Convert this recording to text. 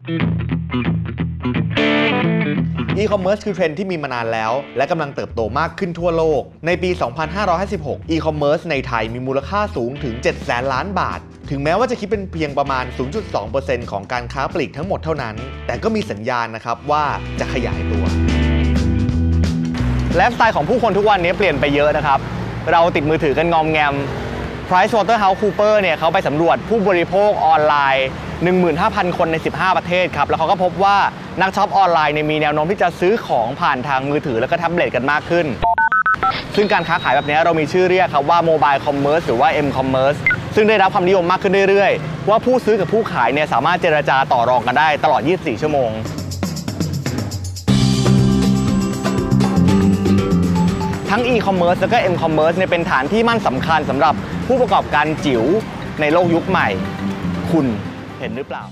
อีคอมเมิร์ซคือเทรนด์ที่มีมานานแล้ว และกำลังเติบโตมากขึ้นทั่วโลก ในปี 2556 อีคอมเมิร์ซในไทยมีมูลค่าสูงถึง 7 แสนล้านบาท ถึงแม้ว่าจะคิดเป็นเพียงประมาณ 0.2%ของการค้าปลีกทั้งหมดเท่านั้น แต่ก็มีสัญญาณนะครับว่าจะขยายตัว ไลฟ์สไตล์ของผู้คนทุกวันนี้เปลี่ยนไปเยอะนะครับ เราติดมือถือกันงอมแงม Price Waterhouse Cooper เนี่ยเขาไปสำรวจผู้บริโภคออนไลน์ 15,000 คนใน 15 ประเทศครับ แล้วเขาก็พบว่านักช็อปออนไลน์เนี่ยมีแนวโน้มที่จะซื้อของผ่านทางมือถือแล้วก็แท็บเล็ตกันมากขึ้น ซึ่งการค้าขายแบบนี้เรามีชื่อเรียกครับว่า Mobile Commerce หรือว่า M-Commerce ซึ่งได้รับความนิยมมากขึ้นเรื่อยๆ ว่าผู้ซื้อกับผู้ขายเนี่ยสามารถเจรจาต่อรองกันได้ตลอด 24 ชั่วโมง ทั้ง e-commerce แล้วก็ m-commerce เนี่ยเป็นฐานที่มั่นสำคัญสำหรับผู้ประกอบการจิ๋วในโลกยุคใหม่ คุณเห็นหรือเปล่า